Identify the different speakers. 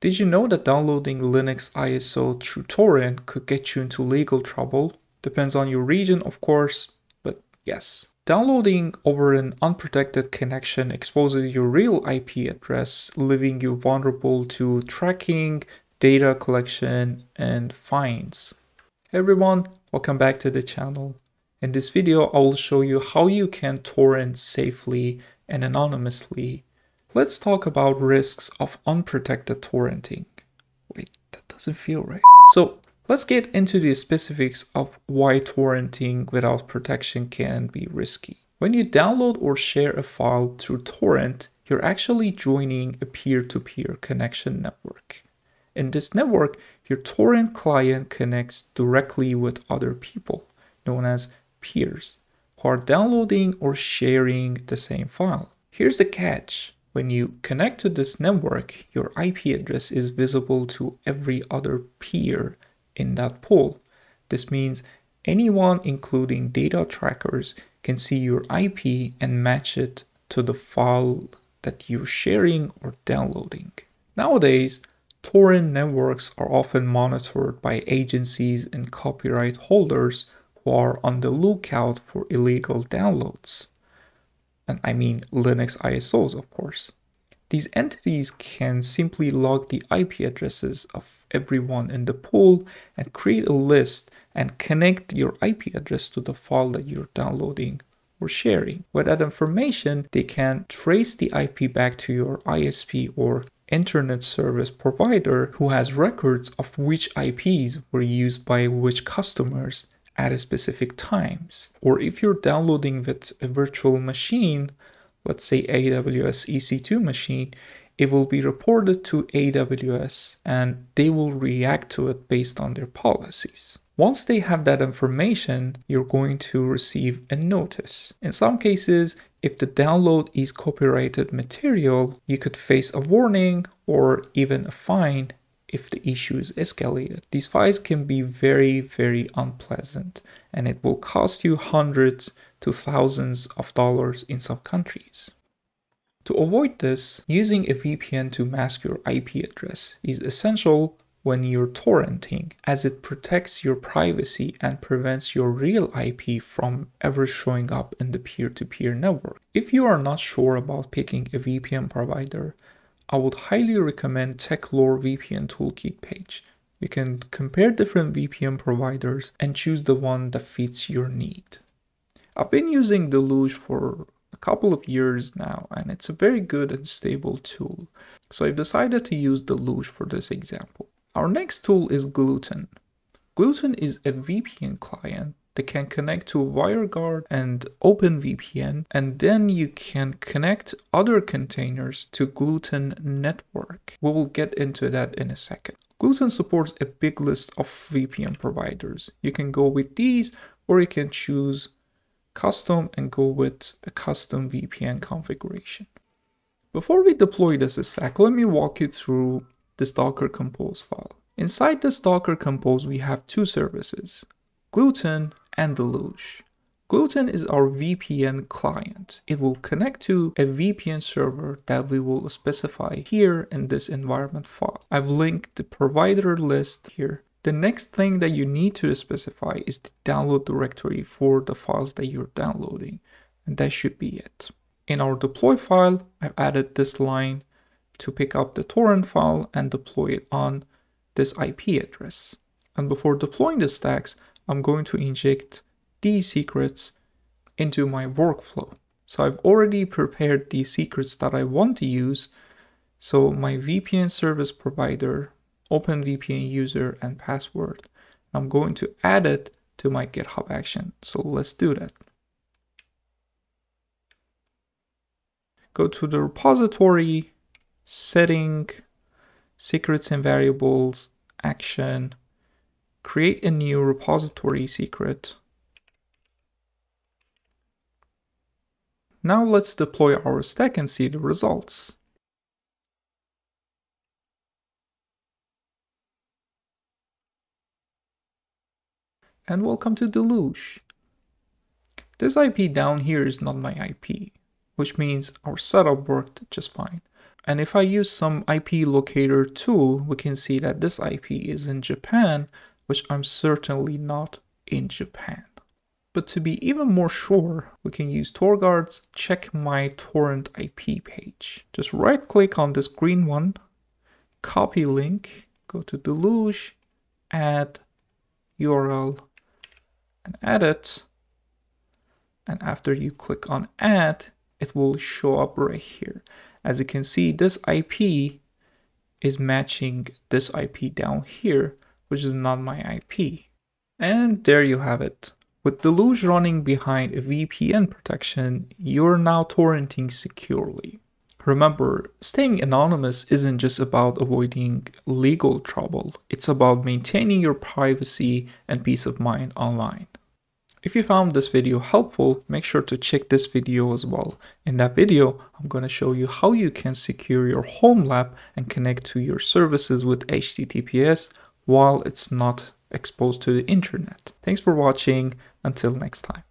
Speaker 1: Did you know that downloading Linux ISO through torrent could get you into legal trouble? Depends on your region, of course, but yes. Downloading over an unprotected connection exposes your real IP address, leaving you vulnerable to tracking, data collection, and fines. Hey everyone, welcome back to the channel. In this video, I will show you how you can torrent safely and anonymously. Let's talk about risks of unprotected torrenting. Wait, that doesn't feel right. So let's get into the specifics of why torrenting without protection can be risky. When you download or share a file through torrent, you're actually joining a peer-to-peer -peer connection network. In this network, your torrent client connects directly with other people, known as peers who are downloading or sharing the same file. Here's the catch. When you connect to this network, your IP address is visible to every other peer in that pool. This means anyone, including data trackers, can see your IP and match it to the file that you're sharing or downloading. Nowadays, torrent networks are often monitored by agencies and copyright holders who are on the lookout for illegal downloads. And I mean Linux ISOs, of course. These entities can simply log the IP addresses of everyone in the pool and create a list and connect your IP address to the file that you're downloading or sharing. With that information, they can trace the IP back to your ISP or internet service provider who has records of which IPs were used by which customers at specific times. Or if you're downloading with a virtual machine, let's say AWS EC2 machine, it will be reported to AWS and they will react to it based on their policies. Once they have that information, you're going to receive a notice. In some cases, if the download is copyrighted material, you could face a warning or even a fine if the issue is escalated. These files can be very, very unpleasant and it will cost you hundreds to thousands of dollars in some countries. To avoid this, using a VPN to mask your IP address is essential when you're torrenting as it protects your privacy and prevents your real IP from ever showing up in the peer-to-peer -peer network. If you are not sure about picking a VPN provider, I would highly recommend TechLore VPN Toolkit page. You can compare different VPN providers and choose the one that fits your need. I've been using Deluge for a couple of years now and it's a very good and stable tool. So I've decided to use Deluge for this example. Our next tool is Gluetun. Gluetun is a VPN client that can connect to WireGuard and OpenVPN, and then you can connect other containers to Gluetun network. We will get into that in a second. Gluetun supports a big list of VPN providers. You can go with these, or you can choose custom and go with a custom VPN configuration. Before we deploy this stack, let me walk you through this Docker Compose file. Inside this Docker Compose, we have two services, Gluetun and Deluge. Gluetun is our VPN client. It will connect to a VPN server that we will specify here in this environment file. I've linked the provider list here. The next thing that you need to specify is the download directory for the files that you're downloading. And that should be it. In our deploy file, I've added this line to pick up the torrent file and deploy it on this IP address. And before deploying the stacks, I'm going to inject these secrets into my workflow. So I've already prepared the secrets that I want to use. So my VPN service provider, OpenVPN user and password. I'm going to add it to my GitHub action. So let's do that. Go to the repository, setting, secrets and variables, action, create a new repository secret. Now let's deploy our stack and see the results. And welcome to Deluge. This IP down here is not my IP, which means our setup worked just fine. And if I use some IP locator tool, we can see that this IP is in Japan, which I'm certainly not in Japan. But to be even more sure, we can use TorGuard's check my torrent IP page. Just right click on this green one, copy link, go to Deluge, add URL and add it. And after you click on add, it will show up right here. As you can see, this IP is matching this IP down here, which is not my IP. And there you have it. With Deluge running behind a VPN protection, you're now torrenting securely. Remember, staying anonymous isn't just about avoiding legal trouble, it's about maintaining your privacy and peace of mind online. If you found this video helpful, make sure to check this video as well. In that video, I'm going to show you how you can secure your home lab and connect to your services with HTTPS while it's not exposed to the internet. Thanks for watching. Until next time.